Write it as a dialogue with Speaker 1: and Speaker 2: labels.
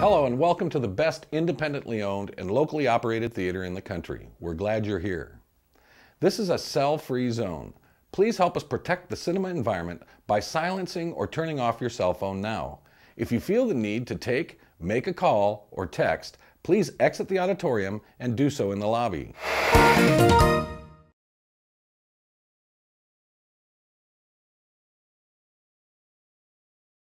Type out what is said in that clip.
Speaker 1: Hello and welcome to the best independently owned and locally operated theater in the country. We're glad you're here. This is a cell-free zone. Please help us protect the cinema environment by silencing or turning off your cell phone now. If you feel the need to take, make a call, or text, please exit the auditorium and do so in the lobby.